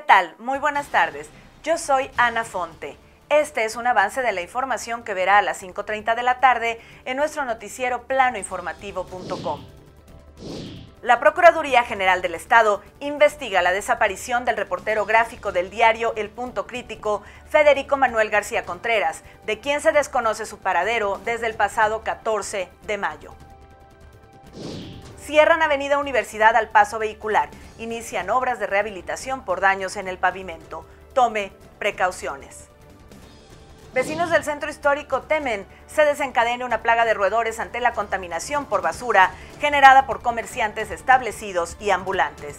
tal? Muy buenas tardes. Yo soy Ana Fonte. Este es un avance de la información que verá a las 5.30 de la tarde en nuestro noticiero planoinformativo.com. La Procuraduría General del Estado investiga la desaparición del reportero gráfico del diario El Punto Crítico, Federico Manuel García Contreras, de quien se desconoce su paradero desde el pasado 14 de mayo. Cierran Avenida Universidad al paso vehicular. Inician obras de rehabilitación por daños en el pavimento. Tome precauciones. Vecinos del centro histórico temen se desencadene una plaga de roedores ante la contaminación por basura generada por comerciantes establecidos y ambulantes.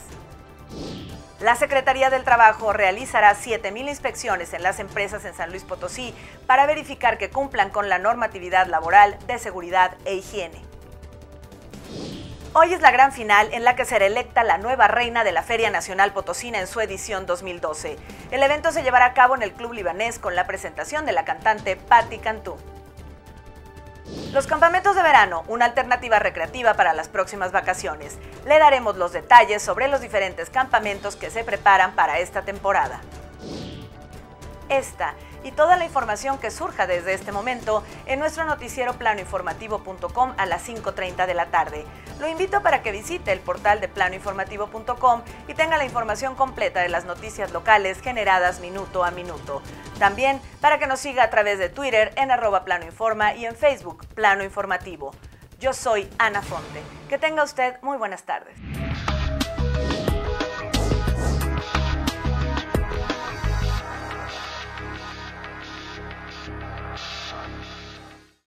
La Secretaría del Trabajo realizará 7.000 inspecciones en las empresas en San Luis Potosí para verificar que cumplan con la normatividad laboral de seguridad e higiene. Hoy es la gran final en la que será electa la nueva reina de la Feria Nacional Potosina en su edición 2012. El evento se llevará a cabo en el Club Libanés con la presentación de la cantante Patti Cantú. Los campamentos de verano, una alternativa recreativa para las próximas vacaciones. Le daremos los detalles sobre los diferentes campamentos que se preparan para esta temporada. Esta y toda la información que surja desde este momento en nuestro noticiero planoinformativo.com a las 5.30 de la tarde. Lo invito para que visite el portal de planoinformativo.com y tenga la información completa de las noticias locales generadas minuto a minuto. También para que nos siga a través de Twitter en arroba planoinforma y en Facebook Plano Informativo. Yo soy Ana Fonte. Que tenga usted muy buenas tardes.